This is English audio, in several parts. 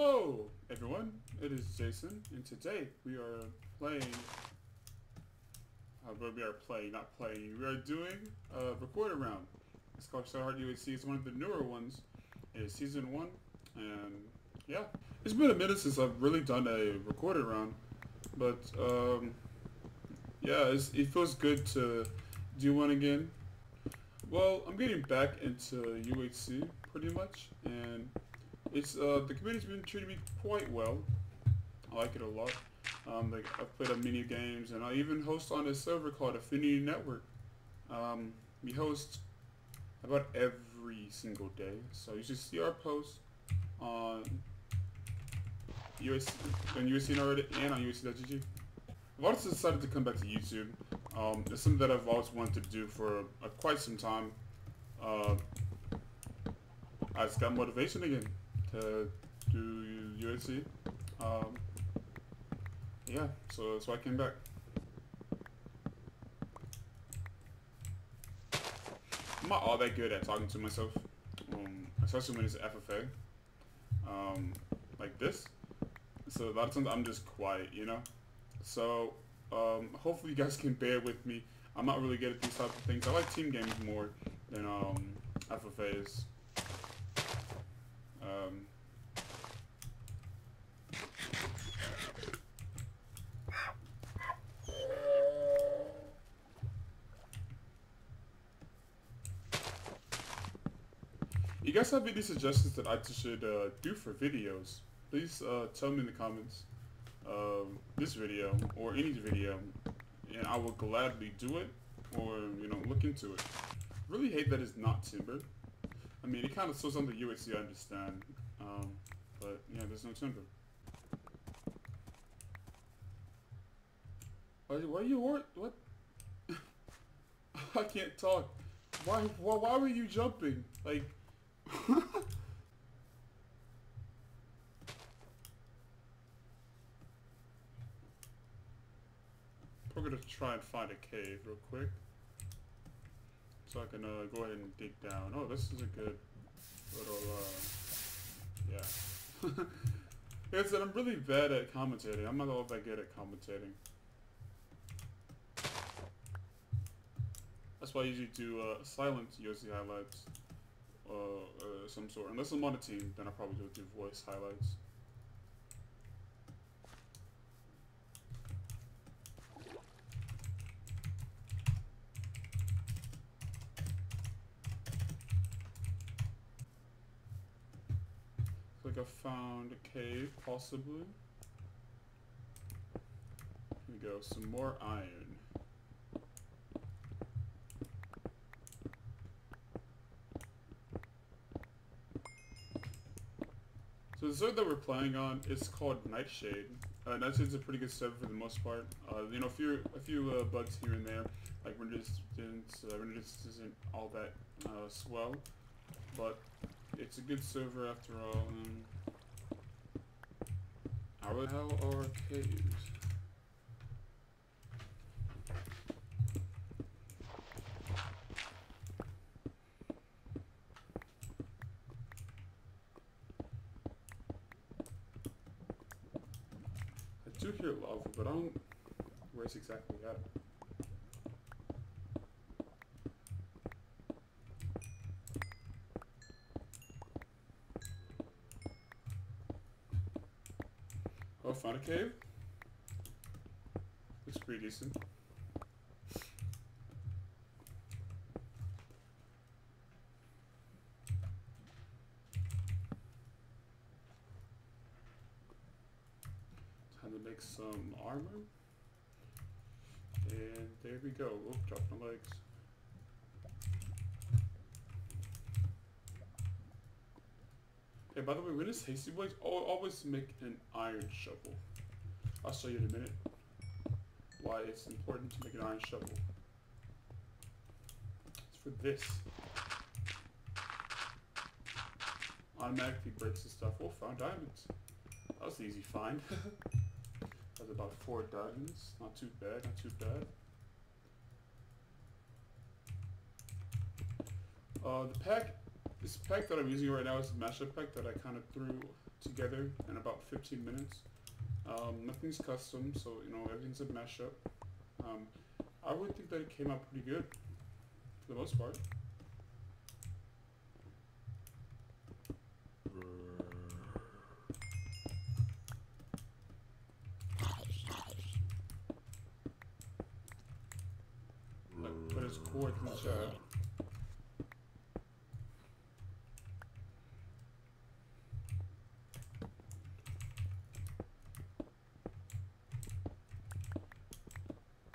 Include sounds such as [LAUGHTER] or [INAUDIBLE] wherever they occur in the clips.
Hello, everyone. It is Jason, and today we are playing. Uh, we are playing, not playing. We are doing a record round. It's called Shatterheart UHC. It's one of the newer ones. It's season one, and yeah, it's been a minute since I've really done a recorded round, but um, yeah, it feels good to do one again. Well, I'm getting back into UHC pretty much, and it's uh, the community's been treating me quite well. I like it a lot. Um, like I've played on mini games, and I even host on a server called Affinity Network. Um, we host about every single day, so you should see our posts on UHC, on UHC and on UHC.gg. I've also decided to come back to YouTube. Um, it's something that I've always wanted to do for uh, quite some time. Uh, I just got motivation again to do. Um, yeah, so that's so why I came back. I'm not all that good at talking to myself, um, especially when it's FFA, um, like this. So a lot of times I'm just quiet, you know. So um, hopefully you guys can bear with me. I'm not really good at these type of things. I like team games more than um, FFAs. Um, you guys have any suggestions that I should uh, do for videos? Please uh, tell me in the comments um, this video or any video and I will gladly do it or you know look into it. Really hate that it's not timber. I mean, it kind of shows on the UHC, I understand. Um, but, yeah, there's no timber. Why, why you what? What? [LAUGHS] I can't talk. Why, why, why were you jumping? Like, [LAUGHS] We're gonna try and find a cave real quick. So I can uh, go ahead and dig down. Oh, this is a good little, uh, yeah. [LAUGHS] it's, I'm really bad at commentating. I'm not all that good at commentating. That's why I usually do uh, silent UHC highlights, uh, uh, some sort. Unless I'm on a team, then I probably do do voice highlights. like I found a cave, possibly. Here we go, some more iron. So the server that we're playing on is called Nightshade. Uh, Nightshade's a pretty good server for the most part. Uh, you know, a few a few uh, bugs here and there, like render distance, uh, render distance isn't all that uh, swell, but it's a good server after all. How the hell are caves? Do hear lava, but I don't... Where's exactly at? Oh, found a cave. Looks pretty decent. Time to make some armor. And there we go. Oh, drop my legs. Hey, by the way, when it's Hasteyboys, oh, always make an iron shovel. I'll show you in a minute why it's important to make an iron shovel. It's for this. Automatically breaks the stuff. Oh, found diamonds. That was an easy find. [LAUGHS] That's about four diamonds. Not too bad, not too bad. Uh, the pack this pack that I'm using right now is a mashup pack that I kind of threw together in about 15 minutes. Um, nothing's custom, so you know everything's a mashup. Um, I would think that it came out pretty good for the most part.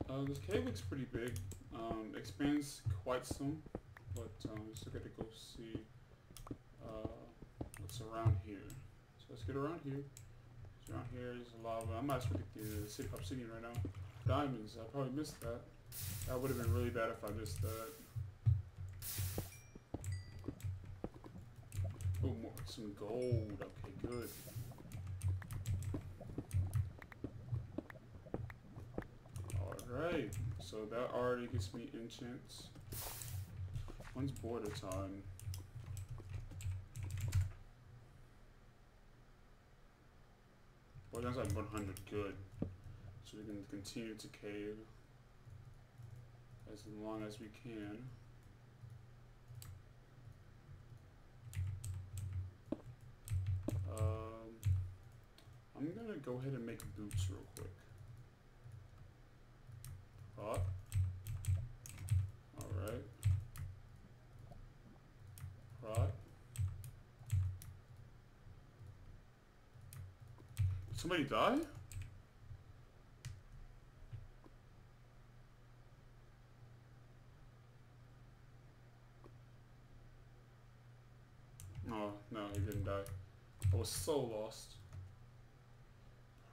Uh, this cave looks pretty big. Um, expands quite some, but um, just gotta go see uh, what's around here. So let's get around here. So around here is a lava. I might as well get the city obsidian right now. Diamonds. I probably missed that. That would have been really bad if I missed that. Uh, oh, more some gold. Okay, good. Alright, so that already gets me enchants. When's border time? Border that's like 100, good. So we can continue to cave as long as we can. Um, I'm gonna go ahead and make boots real quick. Hot. Alright. Somebody die? Oh, no, he didn't die. I was so lost.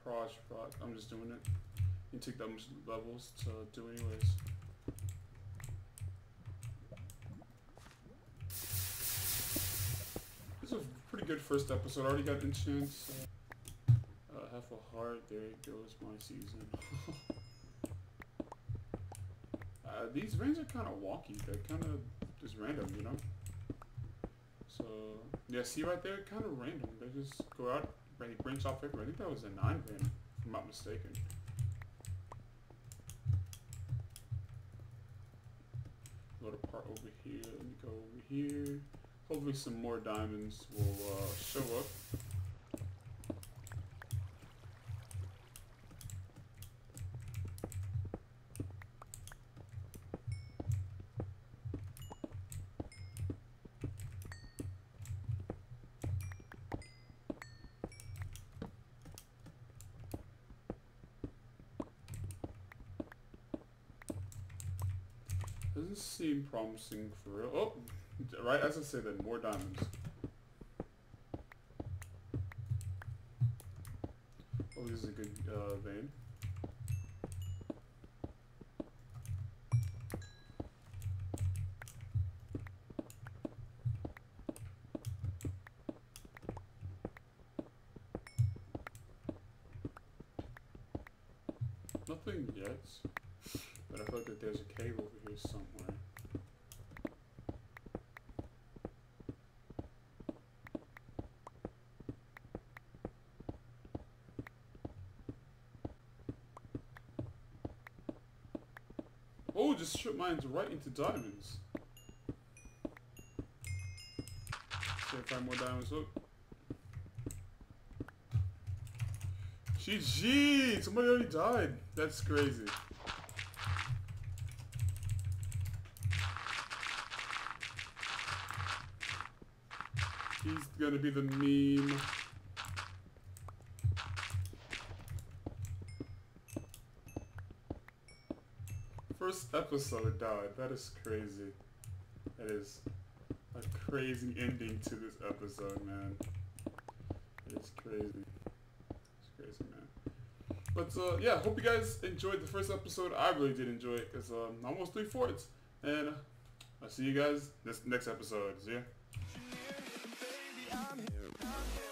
Proj, proj. I'm just doing it. You take that much levels to do anyways. This is a pretty good first episode. I already got enchants. Uh, half a heart. There goes my season. [LAUGHS] uh, these veins are kind of wonky. They're kind of just random, you know? So, yeah, see right there? Kind of random. They just go out, branch off everywhere. I think that was a 9 vein, if I'm not mistaken. To part over here. Let me go over here. Hopefully some more diamonds will uh, show up. Doesn't seem promising for real. Oh, right as I said, then more diamonds. Oh, this is a good uh, vein. Nothing yet, but I like that there's a cave over here somewhere. Oh, just strip mines right into diamonds. I find more diamonds. Oh. Look. GG! Somebody already died. That's crazy. He's gonna be the meme. First episode died. That is crazy. That is a crazy ending to this episode, man. It's crazy. It's crazy, man. But uh, yeah, hope you guys enjoyed the first episode. I really did enjoy it because um, almost three fourths. And I'll see you guys this next episode. See ya. I'm here. I'm here.